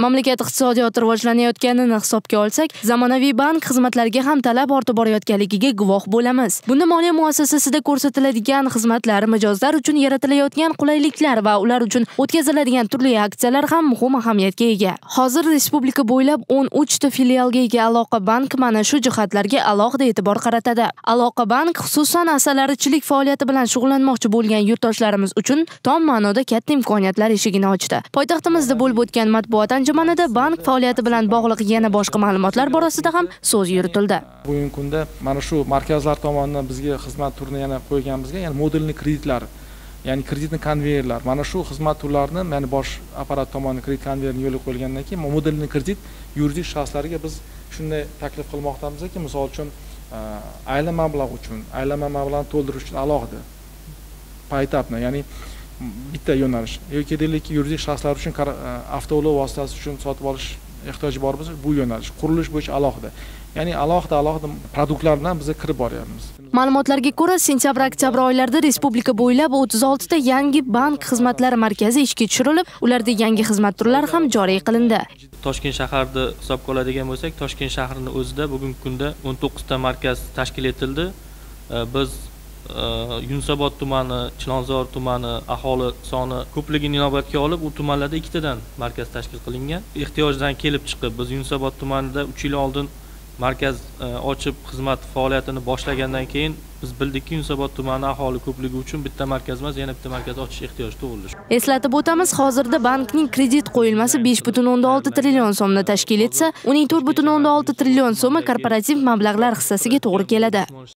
mamlakat iqtisodiyoti rivojlanayotganini hisobga olsak zamonaviy bank xizmatlariga ham talab ortib borayotganligiga guvoh bo'lamiz. Bunda moliya muassasasida ko'rsatiladigan xizmatlar mijozlar uchun yaratilayotgan qulayliklar va ular uchun o'tkaziladigan turli aksiyalar ham muhim ahamiyatga ega. Hozir respublika bo'ylab o'n uchta filialga ega aloqa bank mana shu jihatlarga alohida e'tibor qaratadi. Aloqa bank xususan asalarichilik faoliyati bilan shug'ullanmoqchi bo'lgan yurtdoshlarimiz uchun tom ma'noda katta imkoniyatlar eshigini ochdi. Poytaxtimizda bo'lib o'tgan matbuot anjumanida bank faoliyati bilan bog'liq yana boshqa ma'lumotlar borasida ham so'z yuritildi. Bugungi kunda mana shu markazlar tomonidan bizga xizmat turini yana qo'yganimizga ya'ni modulniy kreditlar ya'ni kreditni konveyerlar mana shu xizmat turlarini ya'ni bosh apparat tomonidan kredit konveyerini yo'lga qo'yilgandan keyin modulniy kredit yuridik shaxslarga biz shunday taklif qilmoqdamizki misol uchun eh, aylanma mablag' uchun aylanma mablag'ni to'ldirish uchun alohida poetapно ya'ni bitta yo'nalish. Yoki deylikki yuridik shaxslar uchun avtoulov vositasi uchun sotib olish ehtiyoji bor bo'lsa bu yo'nalish. Qurilish bo'yicha alohida. Ya'ni alohida alohida produktlar bilan biz kirib boryapmiz. Ma'lumotlarga ko'ra sentyabr oktyabr oylarida respublika bo'ylab o'ttiz oltita yangi bank xizmatlari markazi ishga tushirilib ularda yangi xizmat turlari ham joriy qilindi. Toshkent shaharni hisobga oladigan bo'lsak toshkent shahrini o'zida bugungi kunda o'n to'qqizta markaz tashkil etildi. Biz yunusobod tumani chilonzor tumani aholi soni ko'pligini inobatga olib u tumanlarda ikkitadan markaz tashkil qilingan. Ehtiyojdan kelib chiqib biz yunusobod tumanida uch yil oldin markaz ochib xizmat faoliyatini boshlagandan keyin biz bildikki yunusobod tumani aholi ko'pligi uchun bitta markaz emas yana bitta markaz ochish ehtiyoji tug'ildi. Eslatib o'tamiz hozirda bankning kredit qo'yilmasi besh butun o'ndan olti trillion so'mni tashkil etsa uning to'rt butun o'ndan olti trillion so'mi korporativ mablag'lar hissasiga to'g'ri keladi.